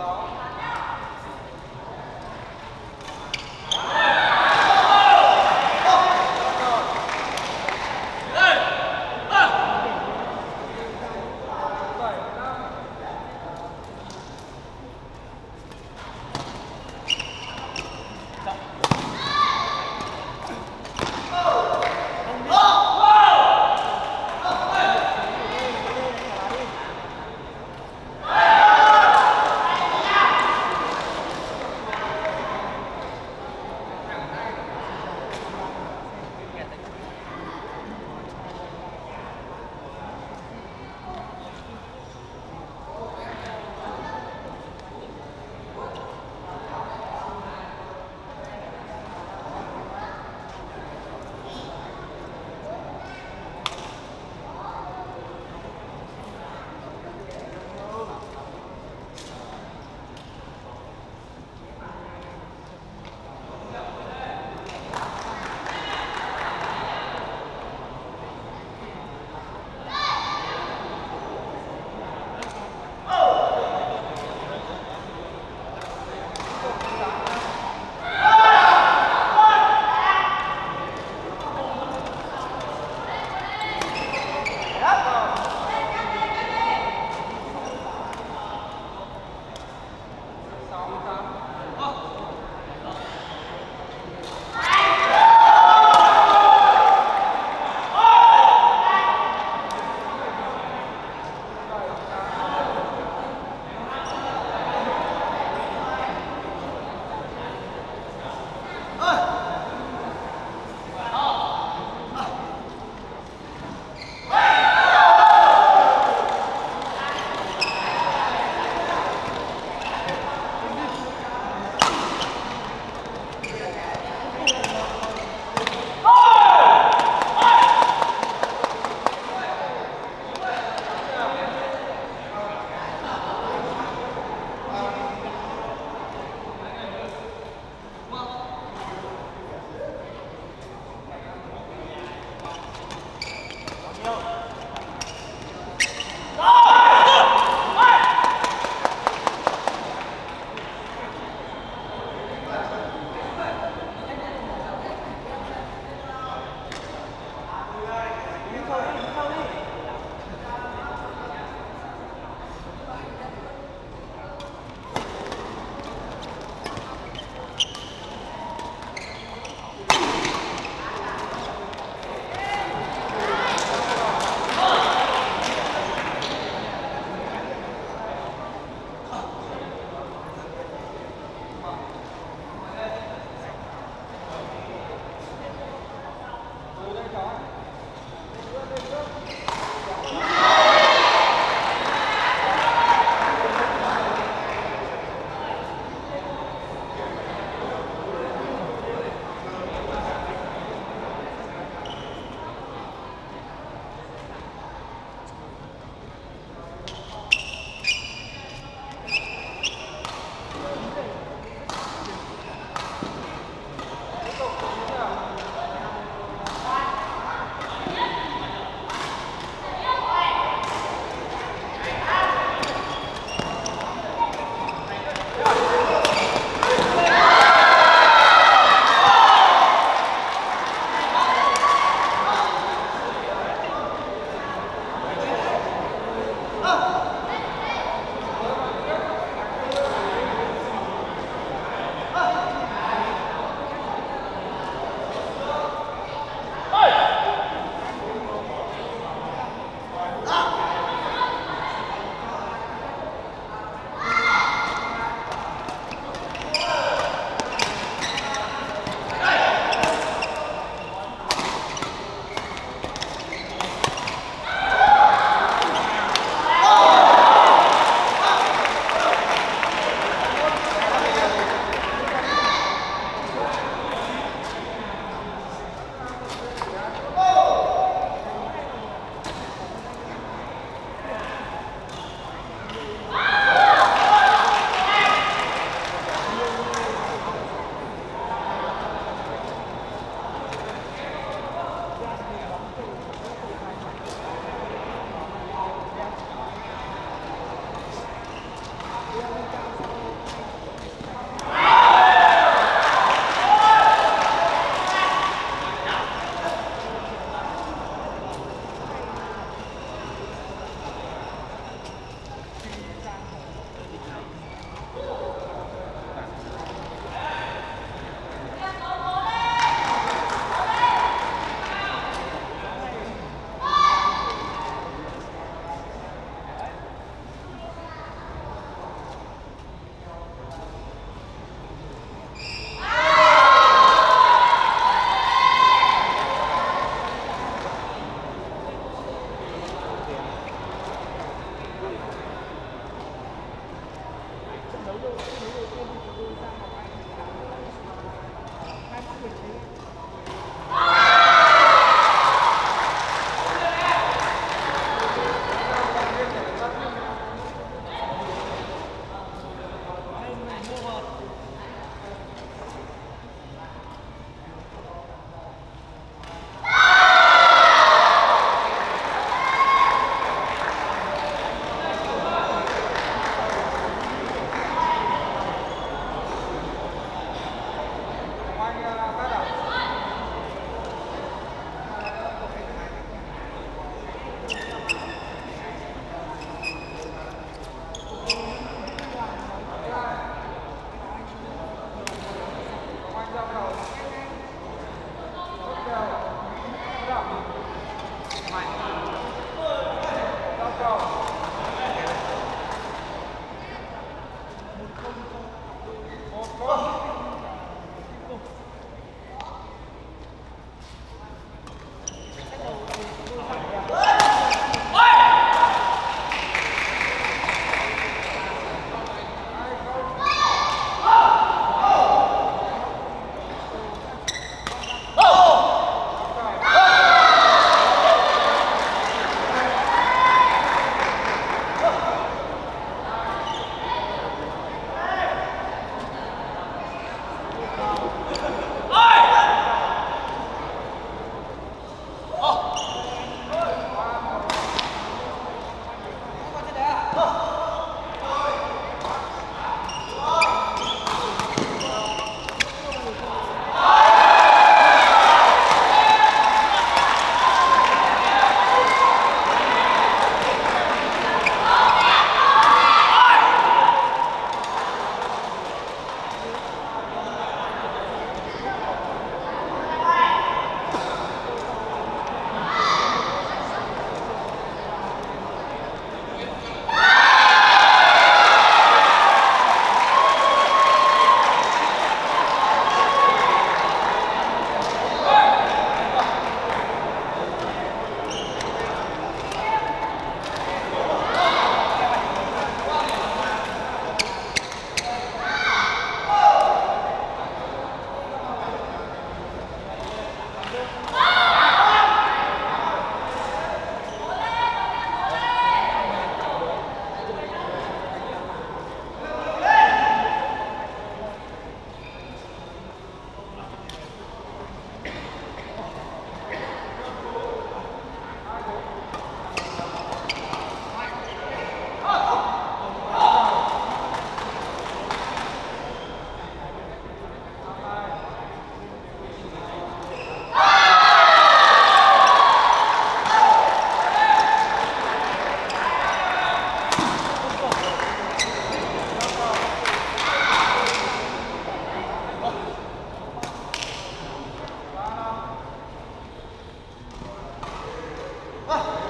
song. 好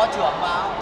Hùng trưởng vào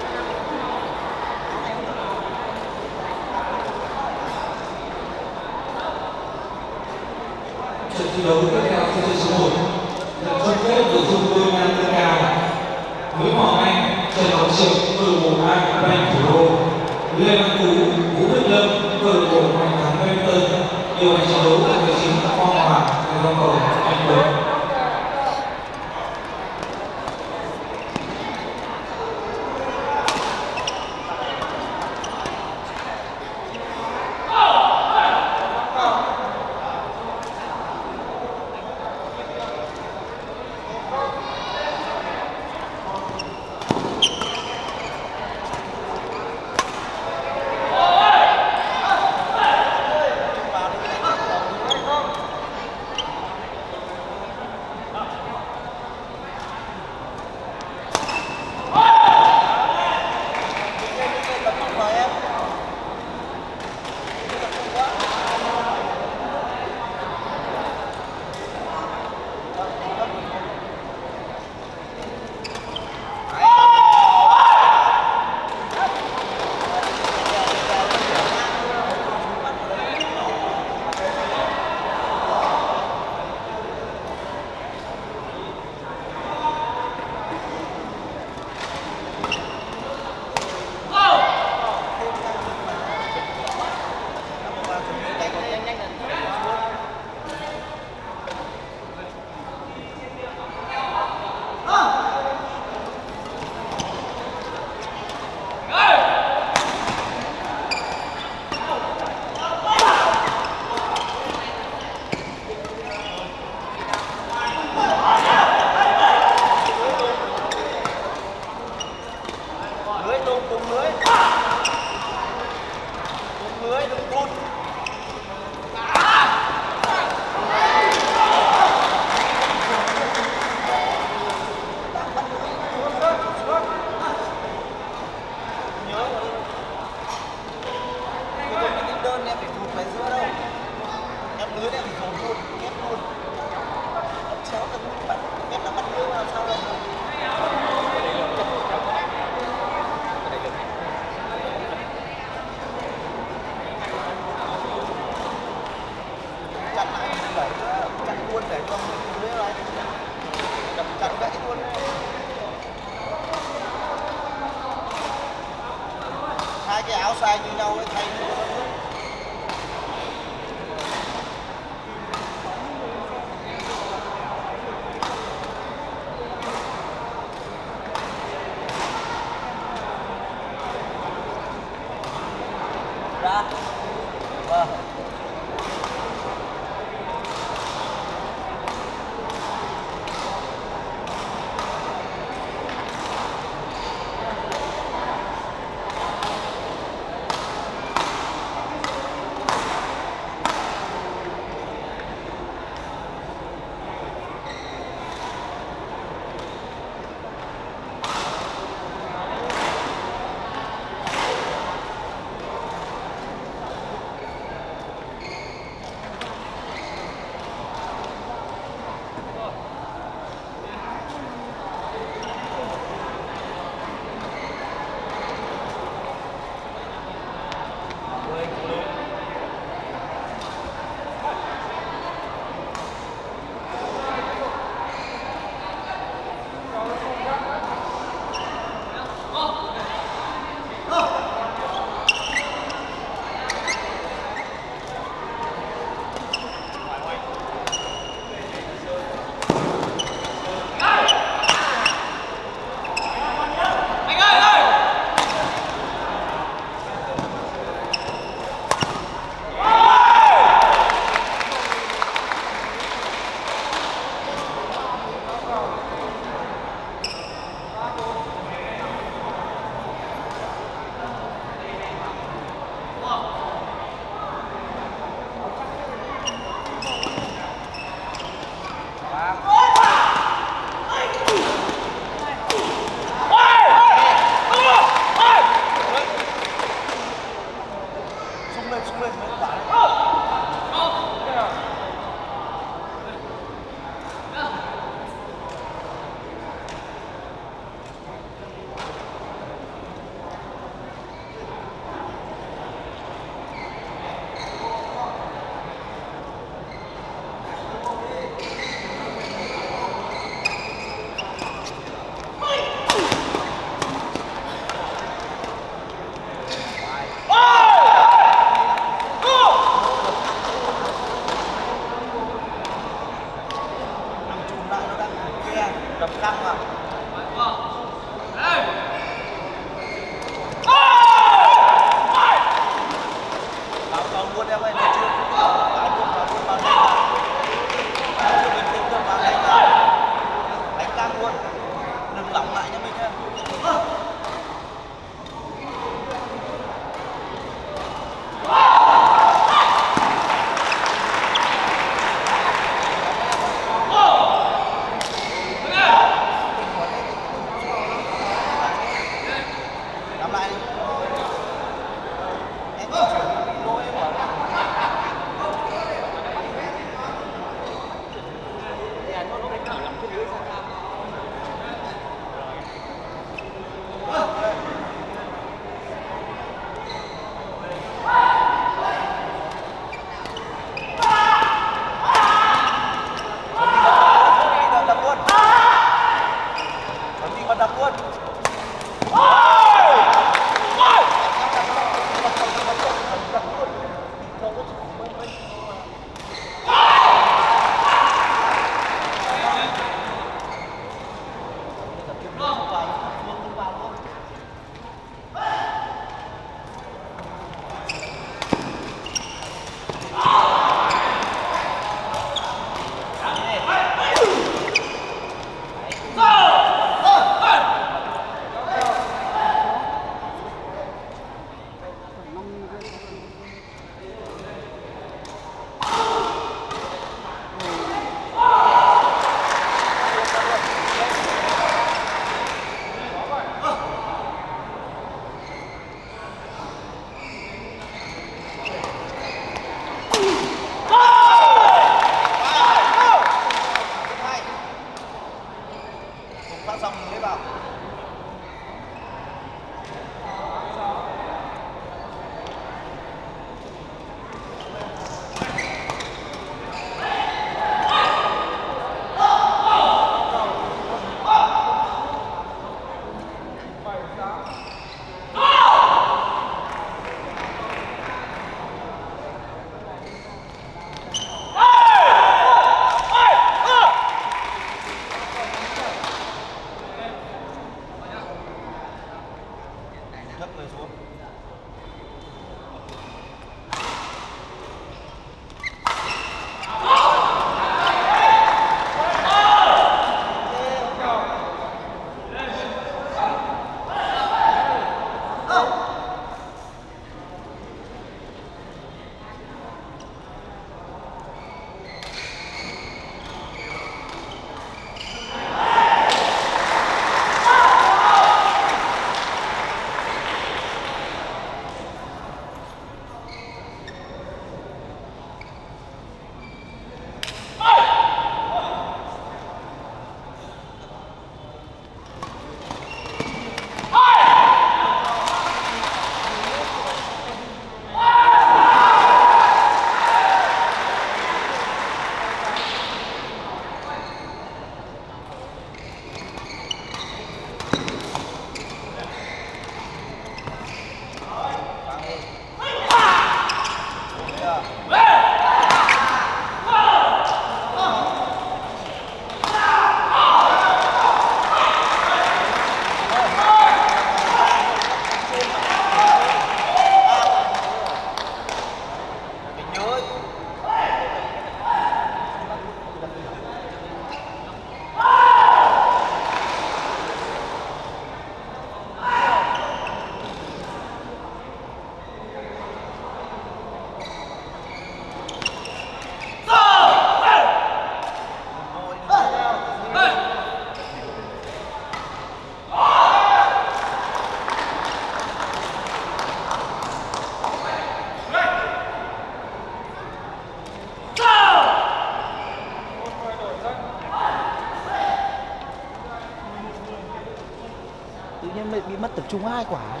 nhiên bị mất tập trung hai quả